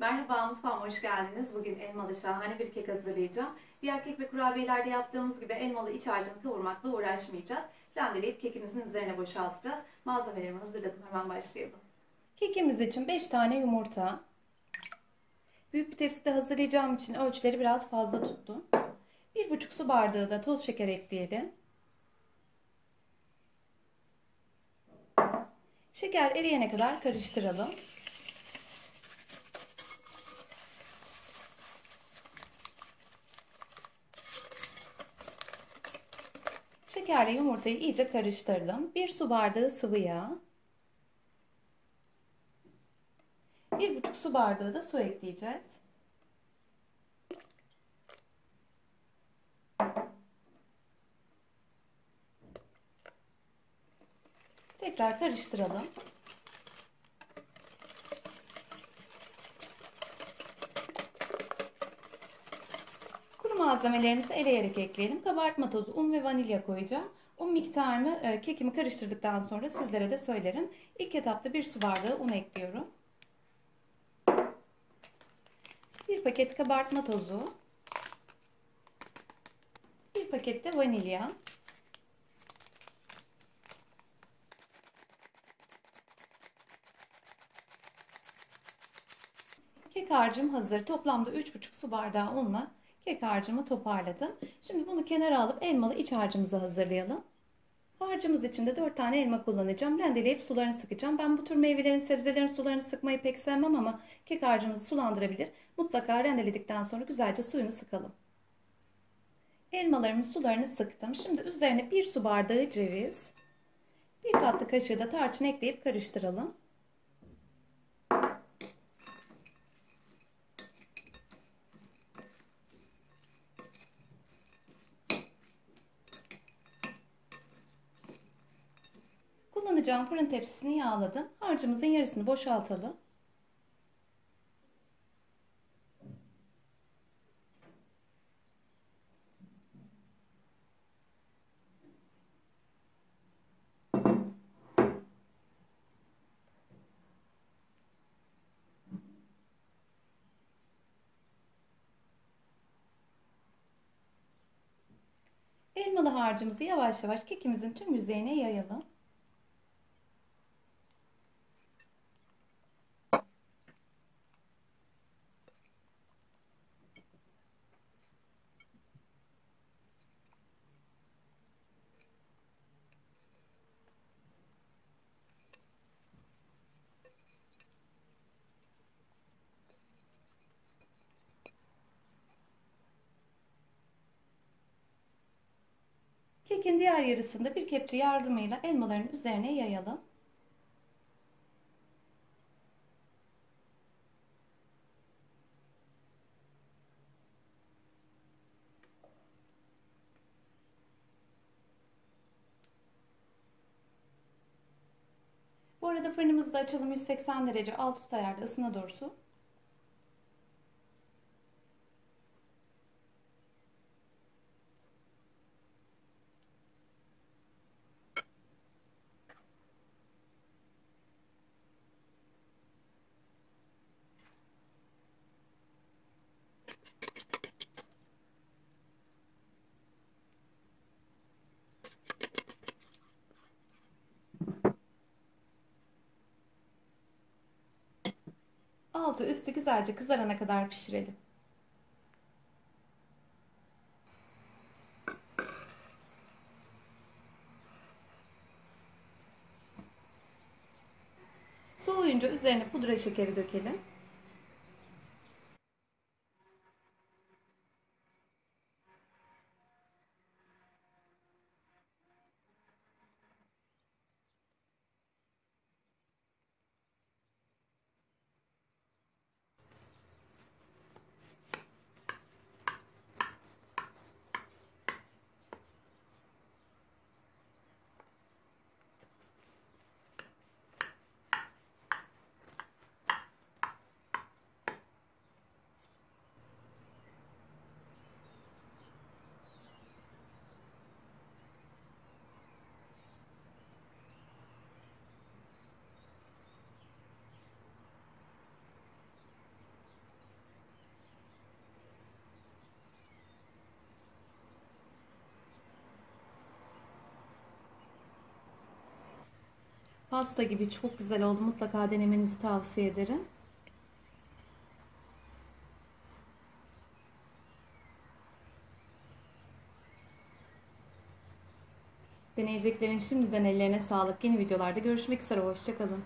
Merhaba mutfağıma hoş geldiniz. Bugün elmalı şahane bir kek hazırlayacağım. Diğer kek ve kurabiyelerde yaptığımız gibi elmalı iç harcını kavurmakla uğraşmayacağız. Rendeleyip kekimizin üzerine boşaltacağız. Malzemelerimi hazırladım. Hemen başlayalım. Kekimiz için 5 tane yumurta. Büyük bir tepside hazırlayacağım için ölçüleri biraz fazla tuttum. 1,5 su bardağı da toz şeker ekleyelim. Şeker eriyene kadar karıştıralım. Şekerle yumurtayı iyice karıştırdım. 1 su bardağı sıvı yağ. 1,5 su bardağı da su ekleyeceğiz. Tekrar karıştıralım. Malzemelerimizi eleyerek ekleyelim. Kabartma tozu, un ve vanilya koyacağım. Un miktarını e, kekimi karıştırdıktan sonra sizlere de söylerim. İlk etapta bir su bardağı un ekliyorum. Bir paket kabartma tozu. Bir paket de vanilya. Kek harcım hazır. Toplamda 3,5 su bardağı unla kek harcımı toparladım. Şimdi bunu kenara alıp elmalı iç harcımızı hazırlayalım. Harcımız için de 4 tane elma kullanacağım. Rendeleyip sularını sıkacağım. Ben bu tür meyvelerin, sebzelerin sularını sıkmayı pek sevmem ama kek harcımızı sulandırabilir. Mutlaka rendeledikten sonra güzelce suyunu sıkalım. Elmalarımın sularını sıktım. Şimdi üzerine 1 su bardağı ceviz, 1 tatlı kaşığı da tarçın ekleyip karıştıralım. Kullanacağım fırın tepsisini yağladım. Harcımızın yarısını boşaltalım. Elmalı harcımızı yavaş yavaş kekimizin tüm yüzeyine yayalım. Kekin diğer yarısında bir kepçe yardımıyla elmaların üzerine yayalım. Bu arada fırınımızı da açalım 180 derece alt üst ayarda ısına dursun. Altı üstü güzelce kızarana kadar pişirelim. Soğuyunca üzerine pudra şekeri dökelim. Pasta gibi çok güzel oldu. Mutlaka denemenizi tavsiye ederim. Deneyeceklerin şimdiden ellerine sağlık. Yeni videolarda görüşmek üzere. Hoşçakalın.